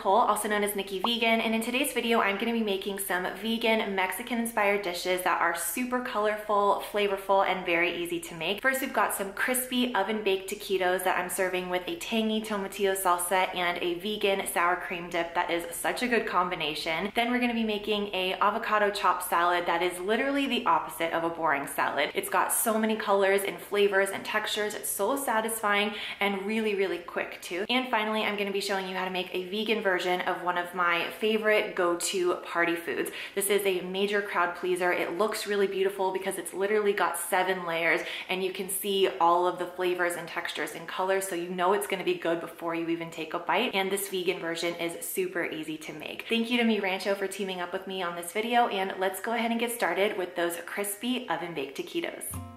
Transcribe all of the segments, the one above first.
Nicole, also known as Nikki Vegan, and in today's video I'm going to be making some vegan Mexican-inspired dishes that are super colorful, flavorful, and very easy to make. First, we've got some crispy oven-baked taquitos that I'm serving with a tangy tomatillo salsa and a vegan sour cream dip that is such a good combination. Then we're going to be making a avocado chopped salad that is literally the opposite of a boring salad. It's got so many colors and flavors and textures. It's so satisfying and really, really quick too. And finally, I'm going to be showing you how to make a vegan version of one of my favorite go-to party foods. This is a major crowd pleaser. It looks really beautiful because it's literally got seven layers and you can see all of the flavors and textures and colors so you know it's gonna be good before you even take a bite. And this vegan version is super easy to make. Thank you to Mi Rancho for teaming up with me on this video and let's go ahead and get started with those crispy oven baked taquitos.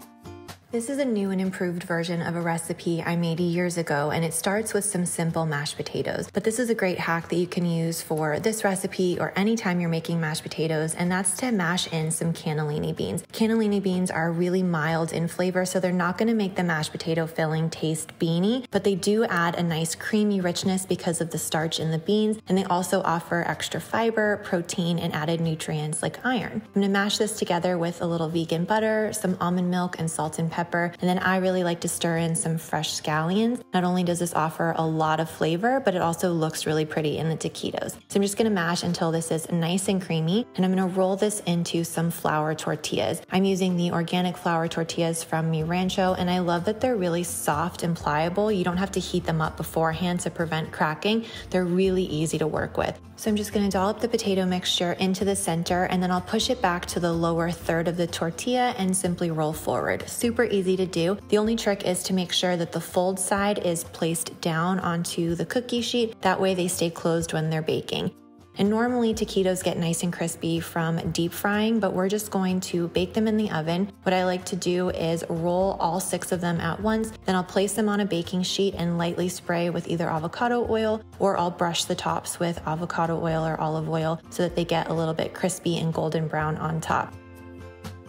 This is a new and improved version of a recipe I made years ago, and it starts with some simple mashed potatoes. But this is a great hack that you can use for this recipe or anytime you're making mashed potatoes, and that's to mash in some cannellini beans. Cannellini beans are really mild in flavor, so they're not gonna make the mashed potato filling taste beany, but they do add a nice creamy richness because of the starch in the beans, and they also offer extra fiber, protein, and added nutrients like iron. I'm gonna mash this together with a little vegan butter, some almond milk, and salt and pepper pepper. And then I really like to stir in some fresh scallions. Not only does this offer a lot of flavor, but it also looks really pretty in the taquitos. So I'm just gonna mash until this is nice and creamy. And I'm gonna roll this into some flour tortillas. I'm using the organic flour tortillas from Mi Rancho, and I love that they're really soft and pliable. You don't have to heat them up beforehand to prevent cracking. They're really easy to work with. So I'm just gonna dollop the potato mixture into the center and then I'll push it back to the lower third of the tortilla and simply roll forward. Super easy to do. The only trick is to make sure that the fold side is placed down onto the cookie sheet. That way they stay closed when they're baking. And normally taquitos get nice and crispy from deep frying, but we're just going to bake them in the oven. What I like to do is roll all six of them at once, then I'll place them on a baking sheet and lightly spray with either avocado oil or I'll brush the tops with avocado oil or olive oil so that they get a little bit crispy and golden brown on top.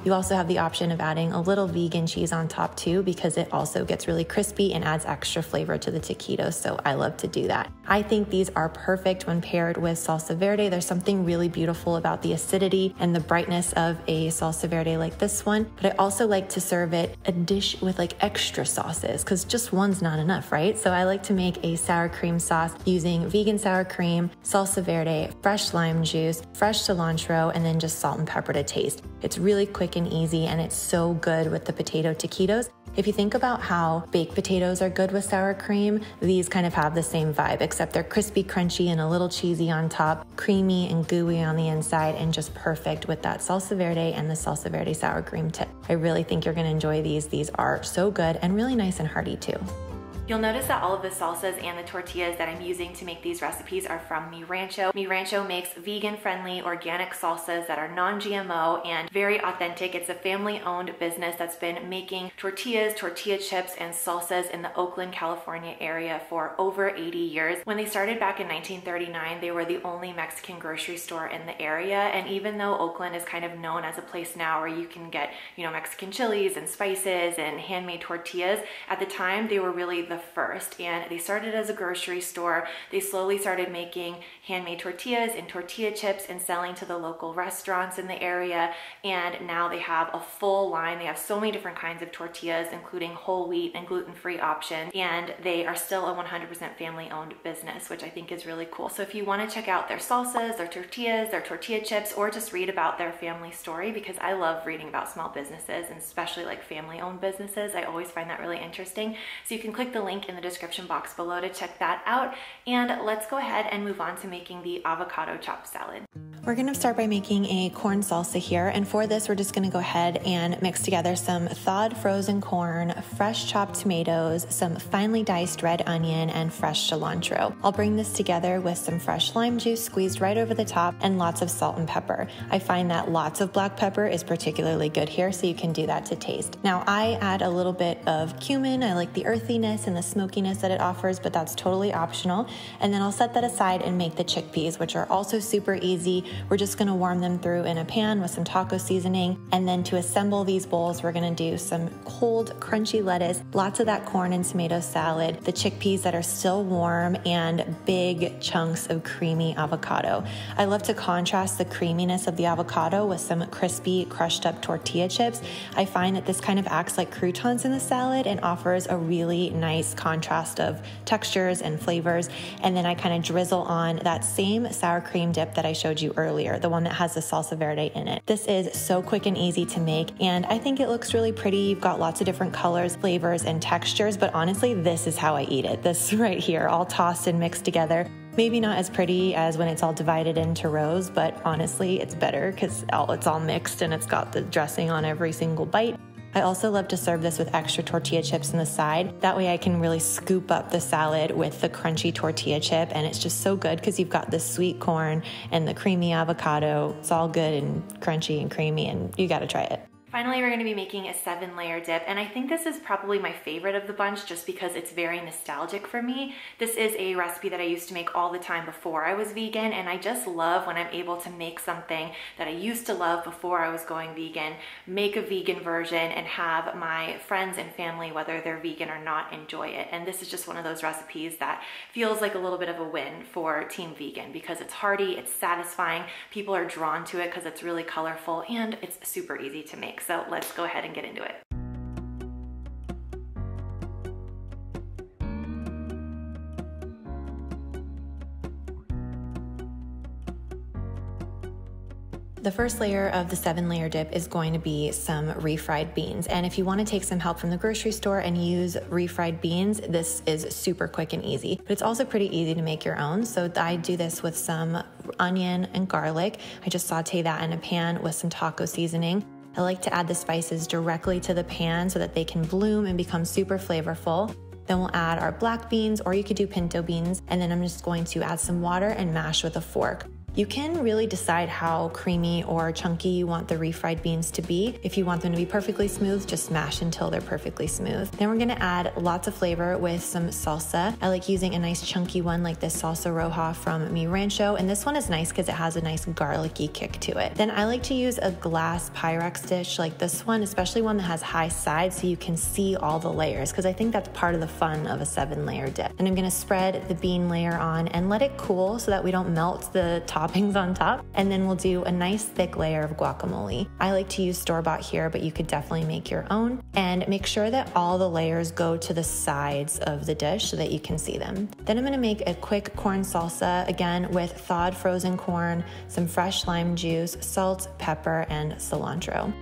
You also have the option of adding a little vegan cheese on top too, because it also gets really crispy and adds extra flavor to the taquito. So I love to do that. I think these are perfect when paired with salsa verde. There's something really beautiful about the acidity and the brightness of a salsa verde like this one. But I also like to serve it a dish with like extra sauces because just one's not enough, right? So I like to make a sour cream sauce using vegan sour cream, salsa verde, fresh lime juice, fresh cilantro, and then just salt and pepper to taste. It's really quick and easy, and it's so good with the potato taquitos. If you think about how baked potatoes are good with sour cream, these kind of have the same vibe, except they're crispy, crunchy, and a little cheesy on top, creamy and gooey on the inside, and just perfect with that salsa verde and the salsa verde sour cream tip. I really think you're gonna enjoy these. These are so good and really nice and hearty too. You'll notice that all of the salsas and the tortillas that I'm using to make these recipes are from Mi Rancho. Mi Rancho makes vegan-friendly organic salsas that are non-GMO and very authentic. It's a family-owned business that's been making tortillas, tortilla chips, and salsas in the Oakland, California area for over 80 years. When they started back in 1939, they were the only Mexican grocery store in the area. And even though Oakland is kind of known as a place now where you can get, you know, Mexican chilies and spices and handmade tortillas, at the time they were really the the first and they started as a grocery store. They slowly started making handmade tortillas and tortilla chips and selling to the local restaurants in the area. And now they have a full line. They have so many different kinds of tortillas, including whole wheat and gluten-free options. And they are still a 100% family owned business, which I think is really cool. So if you wanna check out their salsas, their tortillas, their tortilla chips, or just read about their family story, because I love reading about small businesses and especially like family owned businesses. I always find that really interesting. So you can click the link in the description box below to check that out. And let's go ahead and move on to making the avocado chopped salad. We're gonna start by making a corn salsa here. And for this, we're just gonna go ahead and mix together some thawed frozen corn, fresh chopped tomatoes, some finely diced red onion, and fresh cilantro. I'll bring this together with some fresh lime juice squeezed right over the top and lots of salt and pepper. I find that lots of black pepper is particularly good here, so you can do that to taste. Now, I add a little bit of cumin. I like the earthiness and the smokiness that it offers, but that's totally optional. And then I'll set that aside and make the chickpeas, which are also super easy We're just gonna warm them through in a pan with some taco seasoning. And then to assemble these bowls, we're gonna do some cold, crunchy lettuce, lots of that corn and tomato salad, the chickpeas that are still warm, and big chunks of creamy avocado. I love to contrast the creaminess of the avocado with some crispy, crushed up tortilla chips. I find that this kind of acts like croutons in the salad and offers a really nice contrast of textures and flavors. And then I kind of drizzle on that same sour cream dip that I showed you earlier, the one that has the salsa verde in it. This is so quick and easy to make, and I think it looks really pretty. You've got lots of different colors, flavors, and textures, but honestly, this is how I eat it. This right here, all tossed and mixed together. Maybe not as pretty as when it's all divided into rows, but honestly, it's better because it's all mixed and it's got the dressing on every single bite. I also love to serve this with extra tortilla chips in the side. That way I can really scoop up the salad with the crunchy tortilla chip and it's just so good because you've got the sweet corn and the creamy avocado. It's all good and crunchy and creamy and you gotta try it. Finally, we're gonna be making a seven layer dip, and I think this is probably my favorite of the bunch just because it's very nostalgic for me. This is a recipe that I used to make all the time before I was vegan, and I just love when I'm able to make something that I used to love before I was going vegan, make a vegan version, and have my friends and family, whether they're vegan or not, enjoy it. And this is just one of those recipes that feels like a little bit of a win for Team Vegan because it's hearty, it's satisfying, people are drawn to it because it's really colorful, and it's super easy to make. So let's go ahead and get into it. The first layer of the seven layer dip is going to be some refried beans. And if you want to take some help from the grocery store and use refried beans, this is super quick and easy. But it's also pretty easy to make your own. So I do this with some onion and garlic. I just saute that in a pan with some taco seasoning. I like to add the spices directly to the pan so that they can bloom and become super flavorful. Then we'll add our black beans, or you could do pinto beans, and then I'm just going to add some water and mash with a fork. You can really decide how creamy or chunky you want the refried beans to be. If you want them to be perfectly smooth, just mash until they're perfectly smooth. Then we're gonna add lots of flavor with some salsa. I like using a nice chunky one like this salsa roja from Mi Rancho, and this one is nice because it has a nice garlicky kick to it. Then I like to use a glass Pyrex dish like this one, especially one that has high sides so you can see all the layers because I think that's part of the fun of a seven layer dip. And I'm gonna spread the bean layer on and let it cool so that we don't melt the top toppings on top. And then we'll do a nice thick layer of guacamole. I like to use store bought here, but you could definitely make your own. And make sure that all the layers go to the sides of the dish so that you can see them. Then I'm gonna make a quick corn salsa, again with thawed frozen corn, some fresh lime juice, salt, pepper, and cilantro.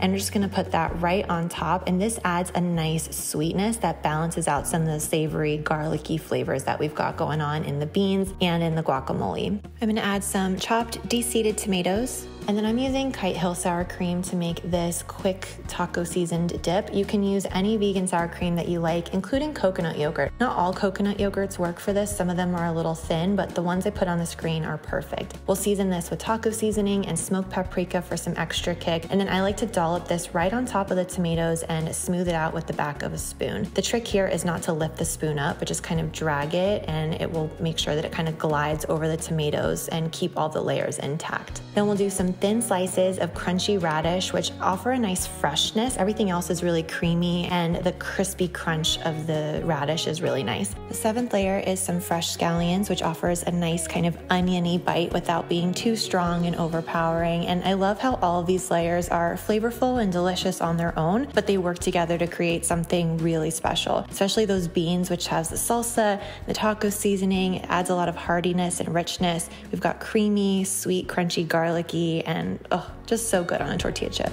And we're just gonna put that right on top. And this adds a nice sweetness that balances out some of the savory, garlicky flavors that we've got going on in the beans and in the guacamole. I'm gonna add some chopped de-seeded tomatoes, and then I'm using Kite Hill sour cream to make this quick taco seasoned dip. You can use any vegan sour cream that you like, including coconut yogurt. Not all coconut yogurts work for this. Some of them are a little thin, but the ones I put on the screen are perfect. We'll season this with taco seasoning and smoked paprika for some extra kick. And then I like to dollop this right on top of the tomatoes and smooth it out with the back of a spoon. The trick here is not to lift the spoon up, but just kind of drag it and it will make sure that it kind of glides over the tomatoes and keep all the layers intact. Then we'll do some thin slices of crunchy radish, which offer a nice freshness. Everything else is really creamy, and the crispy crunch of the radish is really nice. The seventh layer is some fresh scallions, which offers a nice kind of oniony bite without being too strong and overpowering. And I love how all of these layers are flavorful and delicious on their own, but they work together to create something really special, especially those beans, which has the salsa, the taco seasoning. It adds a lot of heartiness and richness. We've got creamy, sweet, crunchy, garlicky, and oh, just so good on a tortilla chip.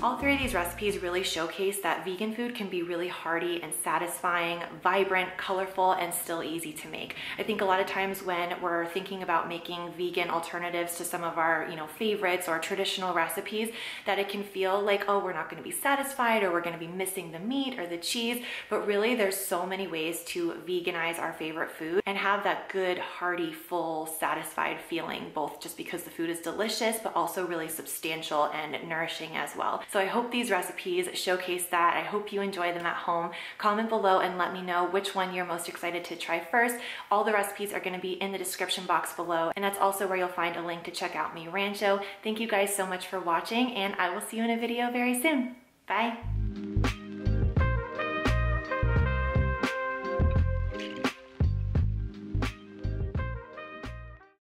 All three of these recipes really showcase that vegan food can be really hearty and satisfying, vibrant, colorful, and still easy to make. I think a lot of times when we're thinking about making vegan alternatives to some of our, you know, favorites or traditional recipes, that it can feel like, oh, we're not gonna be satisfied or we're gonna be missing the meat or the cheese, but really there's so many ways to veganize our favorite food and have that good, hearty, full, satisfied feeling, both just because the food is delicious, but also really substantial and nourishing as well. So I hope these recipes showcase that. I hope you enjoy them at home. Comment below and let me know which one you're most excited to try first. All the recipes are gonna be in the description box below, and that's also where you'll find a link to check out Mi Rancho. Thank you guys so much for watching, and I will see you in a video very soon. Bye.